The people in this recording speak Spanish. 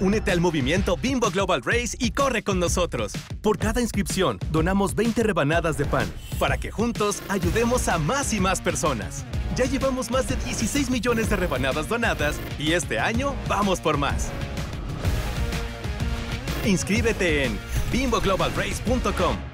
Únete al movimiento Bimbo Global Race y corre con nosotros. Por cada inscripción, donamos 20 rebanadas de pan, para que juntos ayudemos a más y más personas. Ya llevamos más de 16 millones de rebanadas donadas y este año vamos por más. Inscríbete en bimboglobalrace.com.